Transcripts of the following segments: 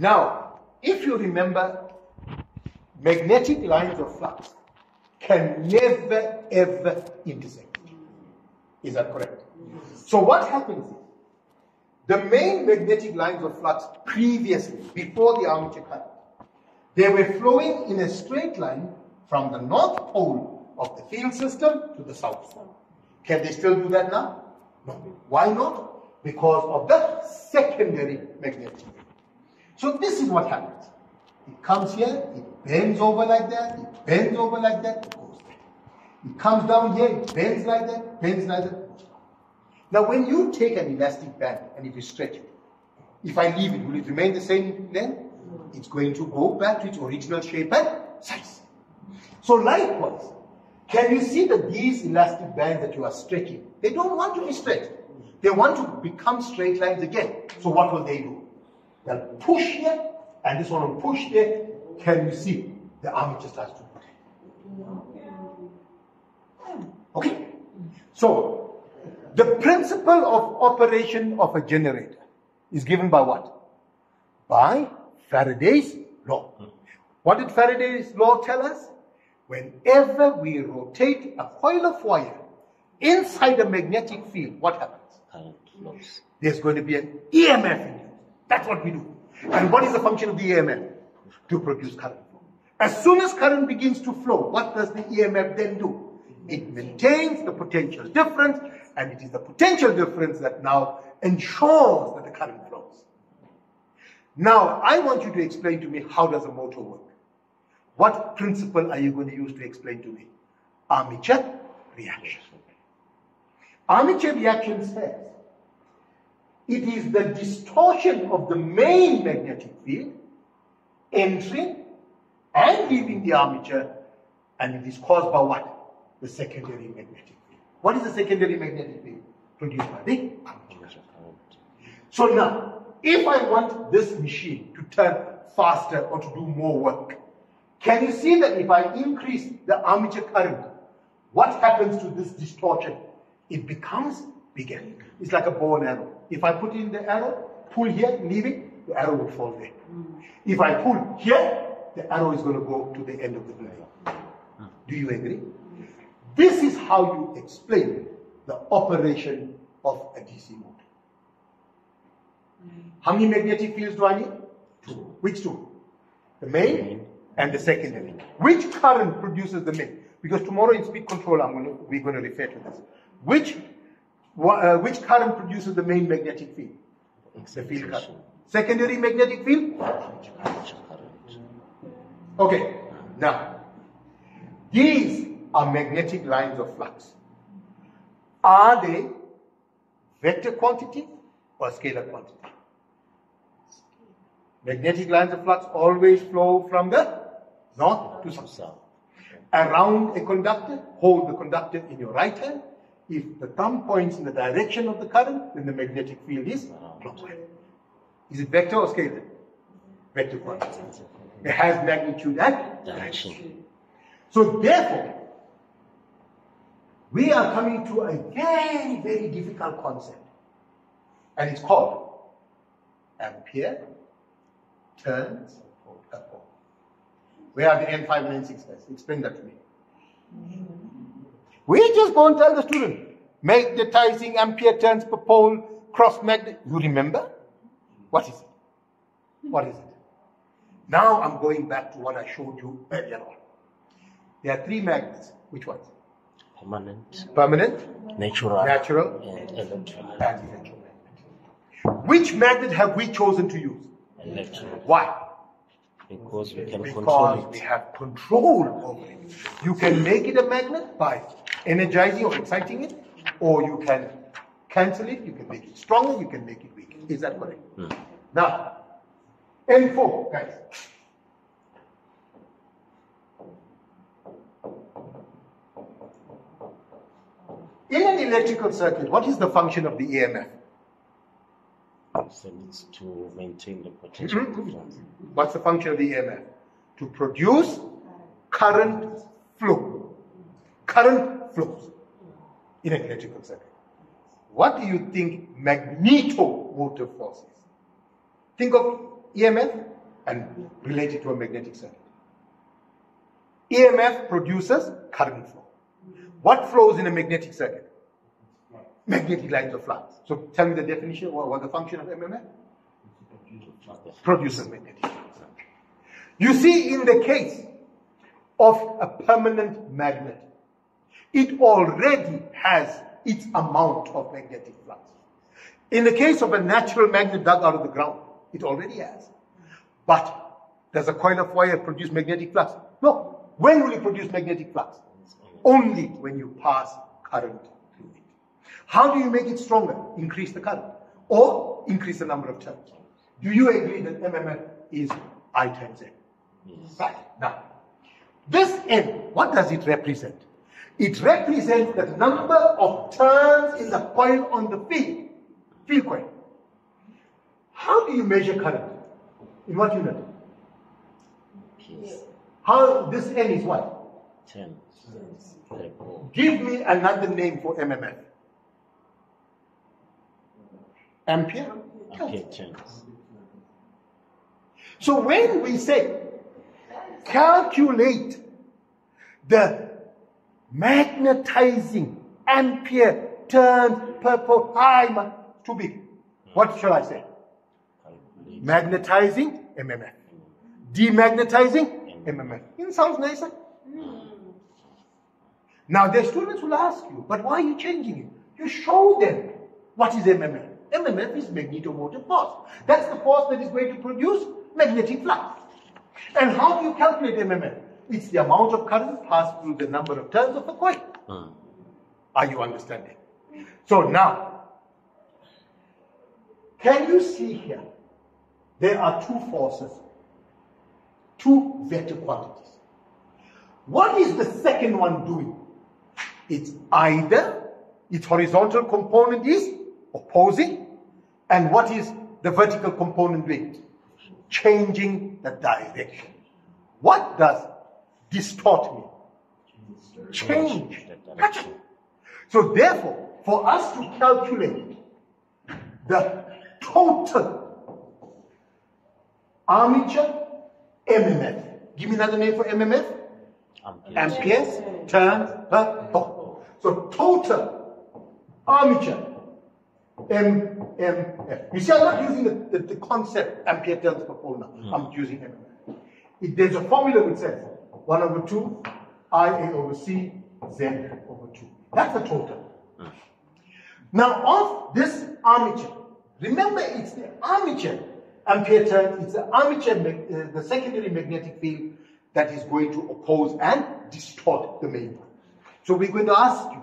Now, if you remember, magnetic lines of flux can never ever intersect. Is that correct? So what happens is, the main magnetic lines of flux previously, before the armature current, they were flowing in a straight line from the north pole of the field system to the south pole. Can they still do that now? No. Why not? Because of the secondary magnetic. So this is what happens. It comes here, it bends over like that, it bends over like that, it goes there. It comes down here, it bends like that, bends like that, goes down. Now when you take an elastic band and if you stretch it, if I leave it, will it remain the same length? It's going to go back to its original shape and size. So likewise, can you see that these elastic bands that you are stretching, they don't want to be stretched. They want to become straight lines again. So what will they do? They'll push here, and this one will push there. Can you see? The armature starts to. Okay. So, the principle of operation of a generator is given by what? By Faraday's law. What did Faraday's law tell us? Whenever we rotate a coil of wire inside a magnetic field, what happens? There's going to be an EMF. That's what we do. And what is the function of the EMF? To produce current. As soon as current begins to flow, what does the EMF then do? It maintains the potential difference, and it is the potential difference that now ensures that the current flows. Now, I want you to explain to me how does a motor work? What principle are you going to use to explain to me? Armature reaction. Armature reaction says it is the distortion of the main magnetic field entering and leaving the armature, and it is caused by what? The secondary magnetic field. What is the secondary magnetic field? Produced by the armature. So now, if I want this machine to turn faster or to do more work, can you see that if I increase the armature current, what happens to this distortion? It becomes bigger. It's like a bow and arrow. If I put in the arrow, pull here, leave it, the arrow will fall there. Mm. If I pull here, the arrow is going to go to the end of the blade. Do you agree? This is how you explain the operation of a DC motor. Mm. How many magnetic fields do I need? Two. Which two? The main and the secondary. Which current produces the main? Because tomorrow in speed control, I'm going to, we're going to refer to this. Which, uh, which current produces the main magnetic field? The field current. Secondary magnetic field? Okay, now, these are magnetic lines of flux. Are they vector quantity or scalar quantity? Magnetic lines of flux always flow from the north to south. Around a conductor, hold the conductor in your right hand. If the thumb points in the direction of the current, then the magnetic field is ah. clockwise. Is it vector or scalar? Vector quantity. It has magnitude and Direction. So therefore, we are coming to a very, very difficult concept. And it's called ampere turns per pole. Where are the N5 and N6 guys? Explain that to me. Mm-hmm. We just go and tell the student, magnetizing ampere turns per pole, cross magnet. You remember? What is it? What is it? Now I'm going back to what I showed you earlier on. There are three magnets. Which ones? Permanent, Permanent, natural, natural, and electromagnet. Which magnet have we chosen to use? Electric. Why? Because we can Because control we have control over it. You can make it a magnet by energizing or exciting it, or you can cancel it, you can make it stronger, you can make it weaker. Is that correct? Hmm. Now, N4, guys. In an electrical circuit, what is the function of the EMF? To maintain the potential. What's the function of the EMF? To produce current flow. Current flows in an electrical circuit. What do you think magneto motive force is? Think of EMF and relate it to a magnetic circuit. EMF produces current flow. What flows in a magnetic circuit? Magnetic lines of flux. So tell me the definition, what, what the function of MMF? Produces magnetic flux. You see, in the case of a permanent magnet, it already has its amount of magnetic flux. In the case of a natural magnet dug out of the ground, it already has. But does a coil of wire produce magnetic flux? No. When will it produce magnetic flux? Only when you pass current. How do you make it stronger? Increase the current or increase the number of turns. Do you agree that MMF is I times N? Yes. Right. Now, this N, what does it represent? It represents the number of turns in the coil on the field, field coil. How do you measure current? In what unit? Yes. How this N is what? Ten. Give me another name for MMF. Ampere? Ampere turns. So when we say calculate the magnetizing ampere turns per pole, I'm too big. What shall I say? Magnetizing MMF. Demagnetizing MMF. It sounds nicer. Now the students will ask you, but why are you changing it? You show them what is MMF. MMF is magnetomotive force. That's the force that is going to produce magnetic flux. And how do you calculate MMF? It's the amount of current passed through the number of turns of a coil. Hmm. Are you understanding? So now, can you see here? There are two forces, two vector quantities. What is the second one doing? It's either its horizontal component is opposing, and what is the vertical component doing? Changing the direction. What does distort mean? Change. Gotcha. So therefore, for us to calculate the total armature MMF, give me another name for MMF? Ampere. Amperes turns per. So total armature MMF. You see, I'm not using the, the, the concept ampere turns per pole now. I'm using M. It, there's a formula which says 1 over 2 IA over C Z over 2. That's the total. Now, of this armature, remember it's the armature ampere turns, it's the armature, uh, the secondary magnetic field that is going to oppose and distort the main one. So we're going to ask you,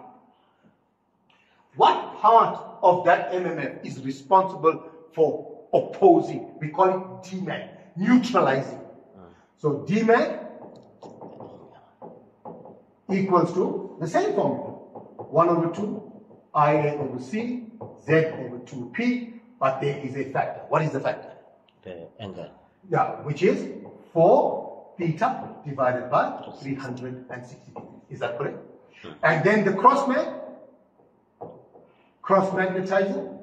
what part of that MMF is responsible for opposing? We call it DMAG, neutralizing. Hmm. So DMAG equals to the same formula. 1 over 2, IA over C, Z over 2P, but there is a factor. What is the factor? The angle. Yeah, which is 4 theta divided by 360 degrees. Is that correct? Hmm. And then the cross mag, cross magnetizing,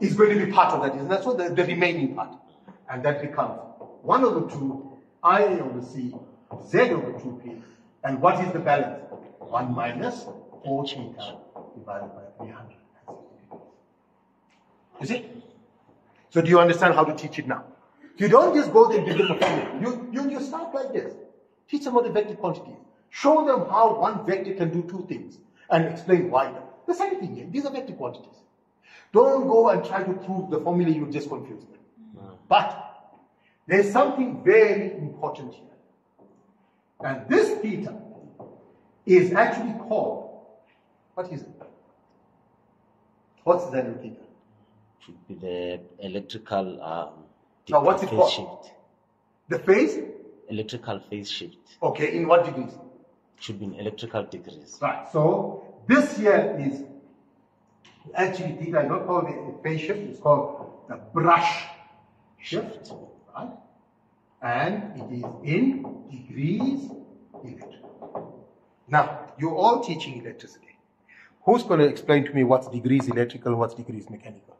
is going to be part of that, isn't that so? The, the remaining part. And that becomes 1 over 2, I over C, Z over 2P. And what is the balance? 1 minus 4 theta divided by 360 degrees. You see? So do you understand how to teach it now? You don't just go there and give formula. You, you, you start like this. Teach them what the vector quantity is. Show them how one vector can do two things and explain why. The same thing here. These are vector quantities. Don't go and try to prove the formula, you just confuse them. But there's something very important here. And this theta is actually called, what is it? What's the theta? Should be the electrical um, Now, what's it phase called? shift. The phase? Electrical phase shift. Okay, in what degrees? Should be in electrical degrees. Right. So this here is actually theta is not called a phase shift, it's called the brush shift. Right? And it is in degrees electric. Now, you're all teaching electricity. Who's going to explain to me what's degrees electrical what's degrees mechanical?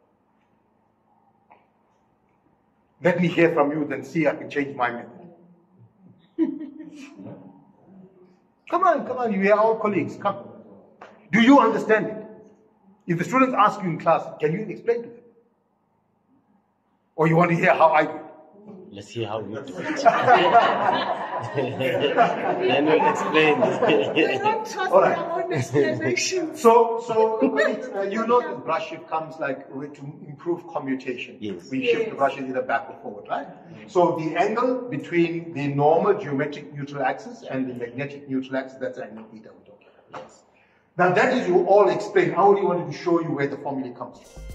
Let me hear from you, then see I can change my method. come on, come on, you are all colleagues. Come. Do you understand it? If the students ask you in class, can you explain to them? Or you want to hear how I do it? Let's see how you do it. then we'll explain. They don't trust All right. their own explanations. So, so colleagues, uh, you know this brush shift comes like to improve commutation. Yes. We shift the Yes. brushes either back or forward, right? So the angle between the normal geometric neutral axis and the magnetic neutral axis, that's angle theta we're talking about. Now that is you all explained. I only wanted to show you where the formula comes from.